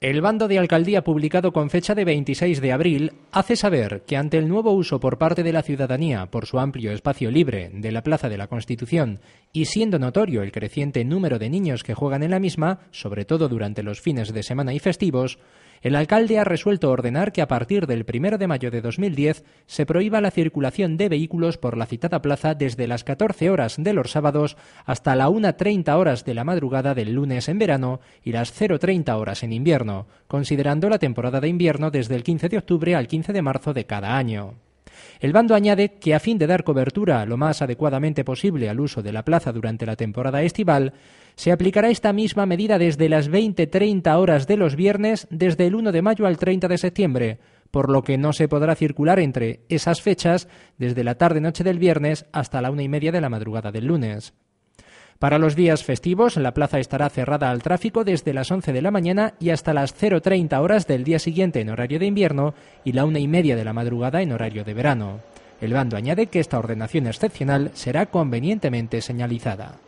El bando de alcaldía publicado con fecha de 26 de abril hace saber que ante el nuevo uso por parte de la ciudadanía por su amplio espacio libre de la Plaza de la Constitución y siendo notorio el creciente número de niños que juegan en la misma, sobre todo durante los fines de semana y festivos, el alcalde ha resuelto ordenar que a partir del 1 de mayo de 2010 se prohíba la circulación de vehículos por la citada plaza desde las 14 horas de los sábados hasta la 1.30 horas de la madrugada del lunes en verano y las 0.30 horas en invierno, considerando la temporada de invierno desde el 15 de octubre al 15 de marzo de cada año. El bando añade que a fin de dar cobertura lo más adecuadamente posible al uso de la plaza durante la temporada estival, se aplicará esta misma medida desde las 20-30 horas de los viernes desde el 1 de mayo al 30 de septiembre, por lo que no se podrá circular entre esas fechas desde la tarde-noche del viernes hasta la una y media de la madrugada del lunes. Para los días festivos, la plaza estará cerrada al tráfico desde las 11 de la mañana y hasta las 0.30 horas del día siguiente en horario de invierno y la una y media de la madrugada en horario de verano. El bando añade que esta ordenación excepcional será convenientemente señalizada.